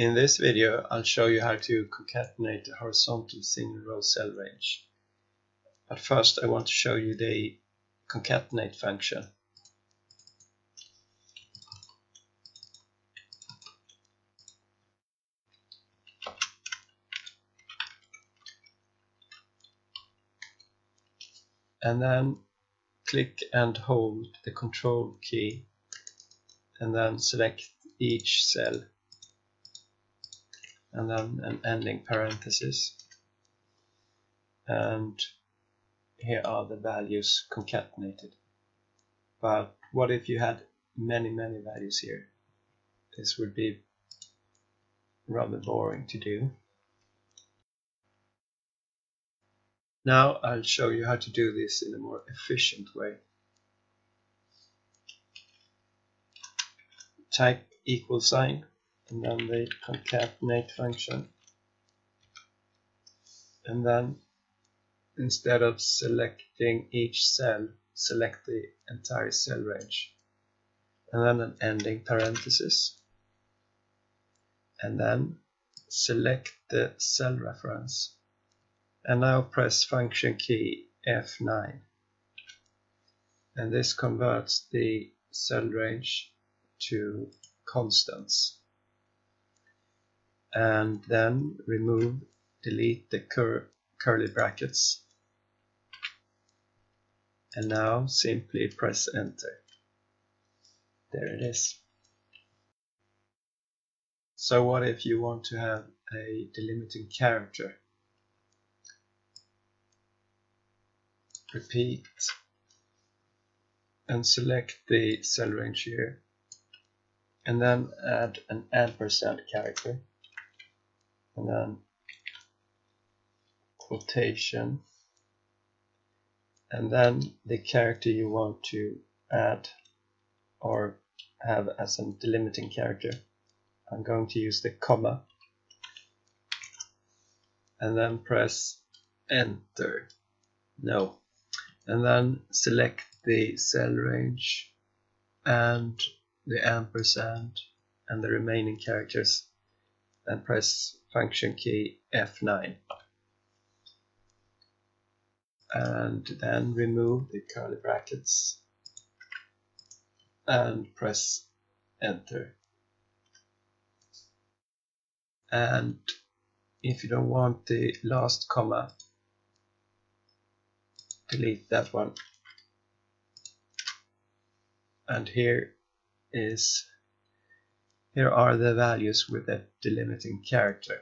In this video, I'll show you how to concatenate a horizontal single row cell range. But first I want to show you the concatenate function. And then click and hold the control key and then select each cell and then an ending parenthesis. And here are the values concatenated. But what if you had many many values here? This would be rather boring to do. Now I'll show you how to do this in a more efficient way. Type equal sign and then the concatenate function. And then instead of selecting each cell select the entire cell range. And then an ending parenthesis. And then select the cell reference. And now press function key F9 and this converts the cell range to constants and then remove delete the cur curly brackets. And now simply press enter. There it is. So what if you want to have a delimiting character? Repeat. And select the cell range here. And then add an ampersand character and then quotation. And then the character you want to add or have as a delimiting character. I'm going to use the comma. And then press enter. No. And then select the cell range and the ampersand and the remaining characters and press function key F9 and then remove the curly brackets. And press enter. And if you don't want the last comma delete that one. And here is here are the values with the delimiting character